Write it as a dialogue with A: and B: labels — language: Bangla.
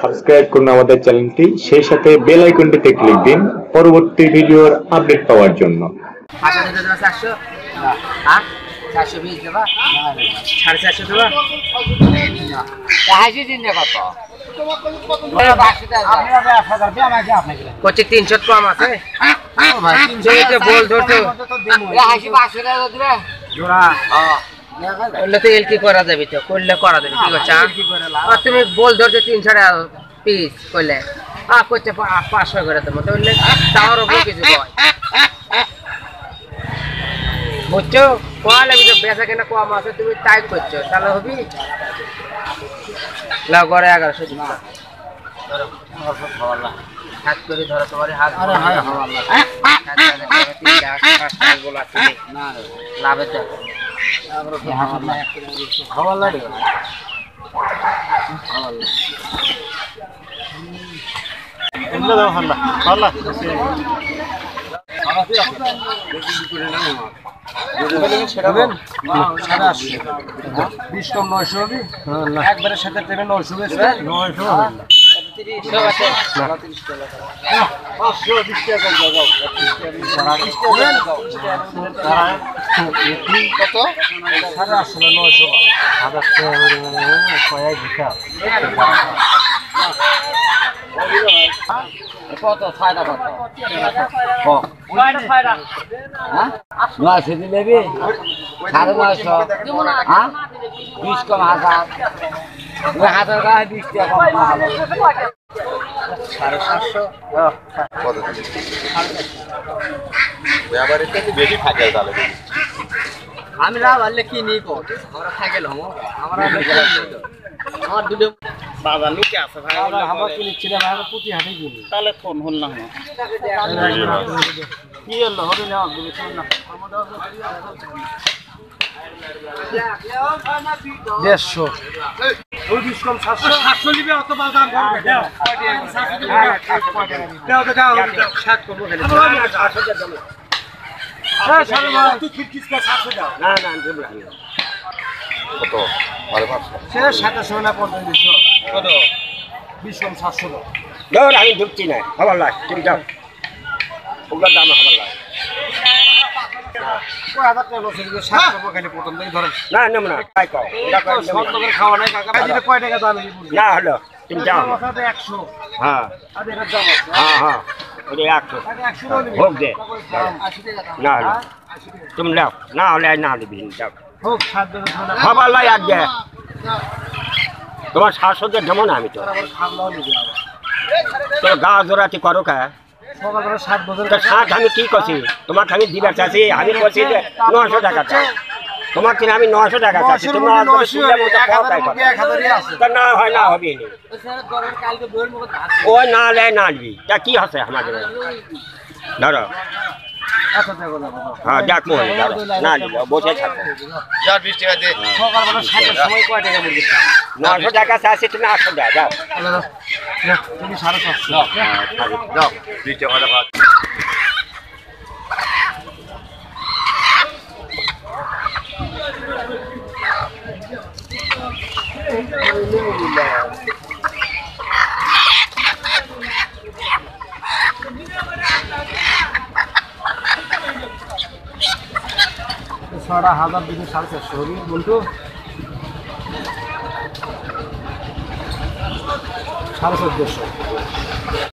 A: সাবস্ক্রাইব করুন আমাদের চ্যানেলটি সেই সাথে বেল আইকনটিতে ক্লিক দিন পরবর্তী ভিডিওর আপডেট পাওয়ার জন্য
B: হ্যাঁ তিনশো কম আছে বল ধরতো দেবে করলে তো করা যাবে তো করলে করা যাবে কি করছে? আর তুমি বল ধরছো তিনশো টাকা পিস করলে। আ করছে পাঁচশো করে দেবো তো তার উপরে কিছু বুঝছ? কয় লাগবে তো বেচা কেনা কম আছে তুমি টাইট করছ তাহলে হবি? লাও গড়ে এগারোশো দিন। হাত করে ধরো তোমার হাত লাভের তো
C: বিশ কম নয়শো হবে একবারের সাথে ট্রেনে নয়শো বেশি নয়শো দাও কত? সাড়ে আটশো নয়শো হাজার কয়েক
B: কত? কত নয়শো দিলে সাড়ে নয়শো। হ্যাঁ বিশ কম হাজার। হাজার টাকা বিশ টাকা সাড়ে সাতশো। আমি না পারলে কি নিই কো আমরা থাকে লমো আমরা আমার দুটো
C: বাজার লুকে আছে ভাই আমরা কিনেছিলাম আমরা প্রতি হাটে কিনি তাহলে ফোন হল না কি হলো হবে না দেড়শো সাতশো নিবে অত বাজার দাও দাও দাও ষাট করব না না সে সাতাশো না পঞ্চাশ কত? বিশ কম সাতশো
D: ধর আমি ঢুকছি না খবর লাগ তুমি যাও। ওগুলোর দাম খবর লাগ
C: হয়ে।
D: না না না।
C: খাওয়া নাই কাকা। কয় টাকা দাম
D: না হলো তুমি যাও। হ্যাঁ। হ্যাঁ হ্যাঁ। ওটা একশো। হোক দে। না হলো তুমি না হলে না দিবি। লাই আর দে। তোমার শাশুদের যেমন আমি তো। গা জোরাতি করো কা।
C: সাত
D: ষাট আমি কি করছি? তোমাকে আমি দিবার চাচ্ছি আমি বলছি নশো টাকা তোমার কিনে আমি নশো টাকা চাচ্ছি
C: নশোর
D: তুমি
C: মধ্যে নশো
D: তুলে মতো
C: এক
D: খাও তাই
C: মধ্যে এক হাজারই আছে
D: তা না হয় না হবে ওই না লেয় না দিবি তা কি হচ্ছে আমাদের? ধরো।
C: আচ্ছা
D: হ্যাঁ দেখ না বসে থাকো। নশো টাকা চাচ্ছি তুমি আটশো টাকা যাও।
C: তুমি সাড়ে সাতশো।
D: যাও
C: ছটা হাজার দুশো সাড়ে চারশো হবে। বলতো সাড়ে চোদ্দশো।